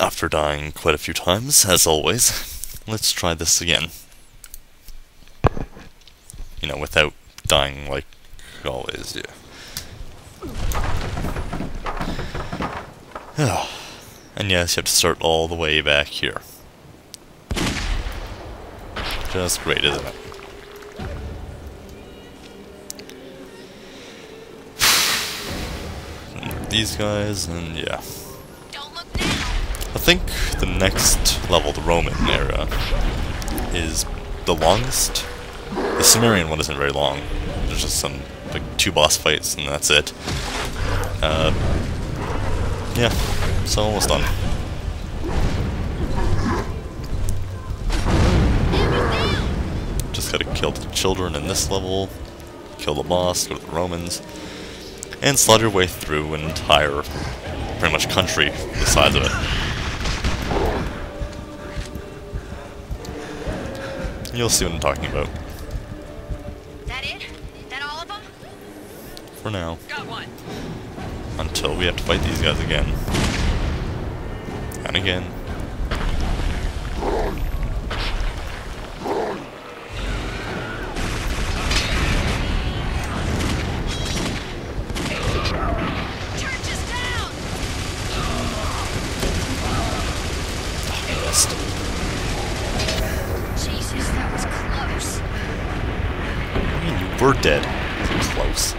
after dying quite a few times, as always. Let's try this again. You know, without dying like always, yeah. Oh, and yes, you have to start all the way back here. Just great, isn't it? These guys, and yeah. I think the next level, the Roman era, is the longest. The Sumerian one isn't very long. There's just some, like, two boss fights, and that's it. Uh, yeah, so almost done. Just gotta kill the children in this level, kill the boss, go to the Romans, and slaughter your way through an entire, pretty much country the size of it. You'll see what I'm talking about. That it? That all of them? For now. Got one. Until we have to fight these guys again. And again. Were dead. Close.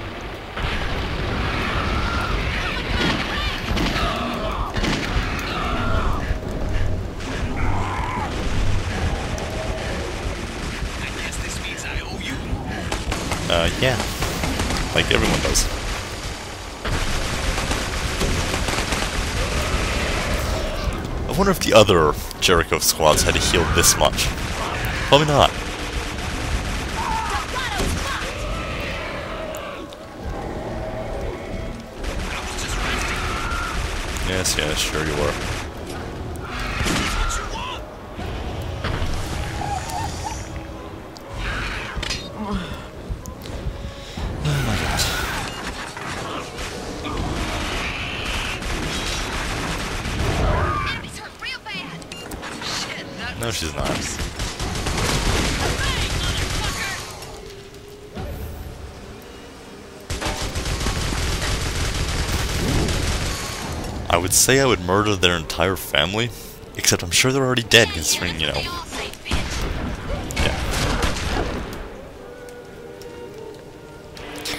Uh, yeah. Like everyone does. I wonder if the other Jericho squads had to heal this much. Probably not. Yes, yes, sure you were. What you want? Oh my god. Enemies hurt real bad. Shit, that No, she's not. Would say I would murder their entire family, except I'm sure they're already dead, considering, you know. Yeah.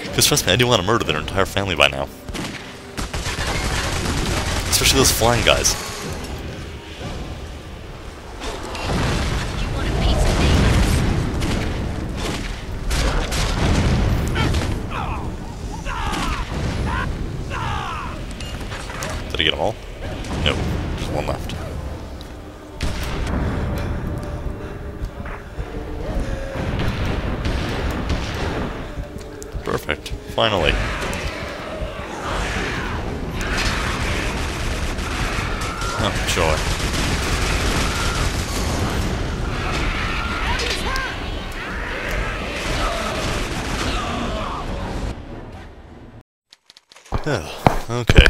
Because trust me, I do want to murder their entire family by now. Especially those flying guys. Oh, joy. Oh, okay.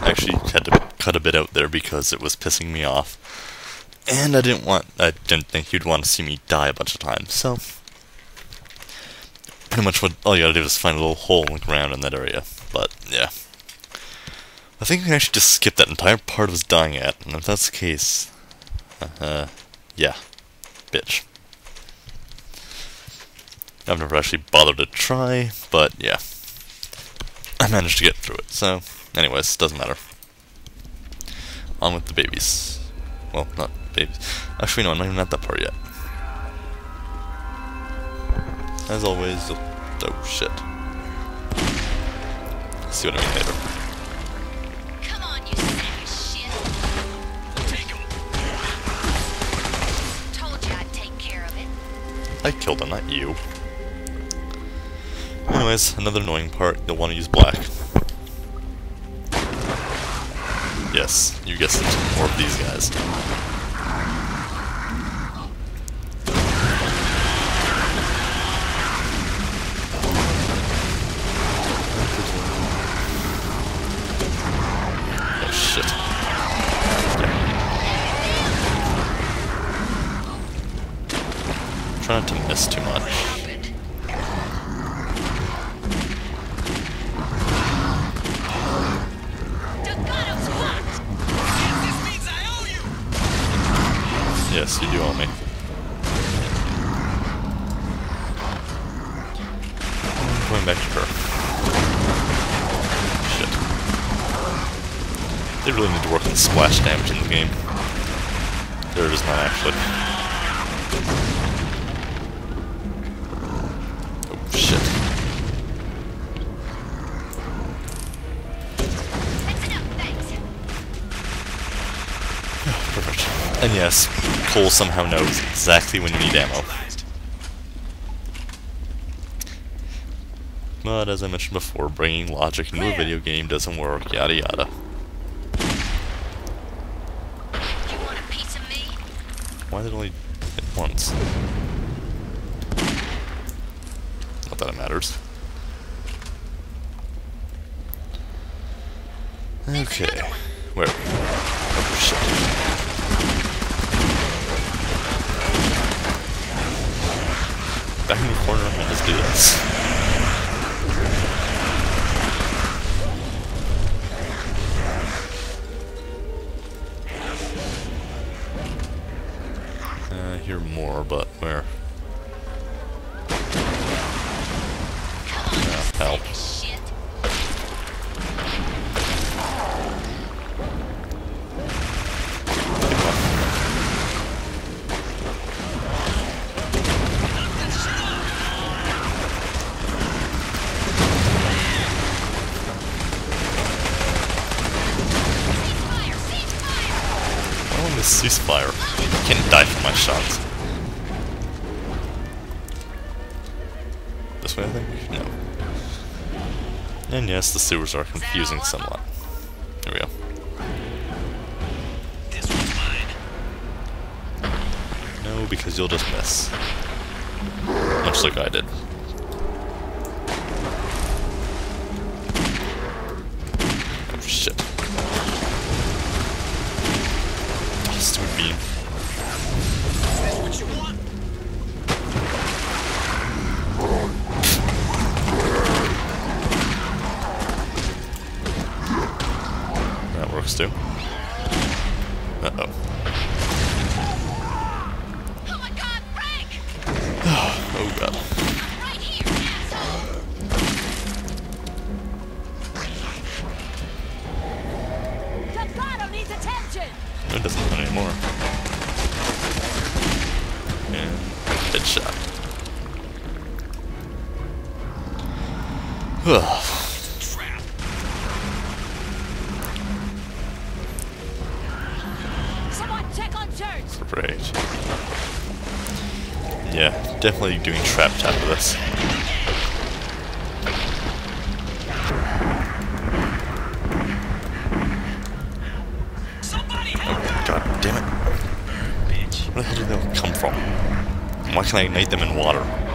Actually had to cut a bit out there because it was pissing me off. And I didn't want I didn't think you'd want to see me die a bunch of times, so pretty much what all you gotta do is find a little hole in the ground in that area. But yeah. I think we can actually just skip that entire part of us dying at, and if that's the case uh yeah. Bitch. I've never actually bothered to try, but yeah. I managed to get through it, so anyways, doesn't matter. On with the babies. Well, not babies. Actually, no, I'm not even at that part yet. As always, oh shit. See what I mean later. I killed him, not you. Anyways, another annoying part, you'll want to use black. Yes, you guessed it, more of these guys. Try not to miss too much. Yes, you do owe me. Going back to her. Shit. They really need to work on splash damage in the game. There it is not actually. And yes, Cole somehow knows exactly when you need ammo. But as I mentioned before, bringing logic into a video game doesn't work, yada yada. You want a piece of me? Why did it only hit once? Not that it matters. Okay. Where? Oh shit. Back in let's do this. Uh, I hear more, but where? Uh, help. Ceasefire! I want this ceasefire. I can't die from my shots. This way, I think? No. And yes, the sewers are confusing somewhat. Here we go. This one's mine. No, because you'll just miss. Much like I did. Great. Yeah, definitely doing trapped after this. Somebody! Oh, God damn it. Where the hell did they all come from? Why can I ignite them in water?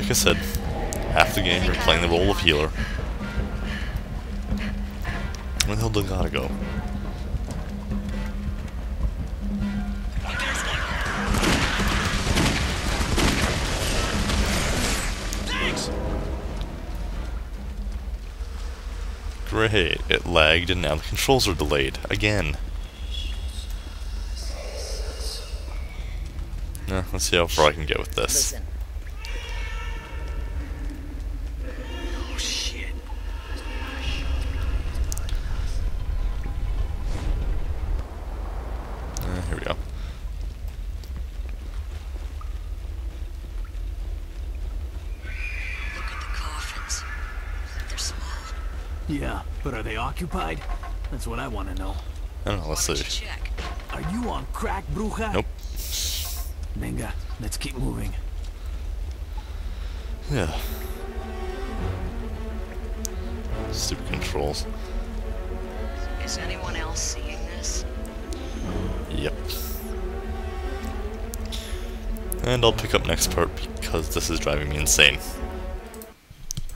Like I said, half the game you're playing the role of healer. Where the hell did gotta go? There's one. Thanks. Great, it lagged and now the controls are delayed. Again. Nah, let's see how far I can get with this. Listen, here we go. look at the coffins. They're small. Yeah, but are they occupied? That's what I want to know. I don't know, let's see. check? Are you on crack, bruja? Nope. Venga, let's keep moving. Yeah. Stupid controls. Is anyone else seeing this? Yep. And I'll pick up next part because this is driving me insane.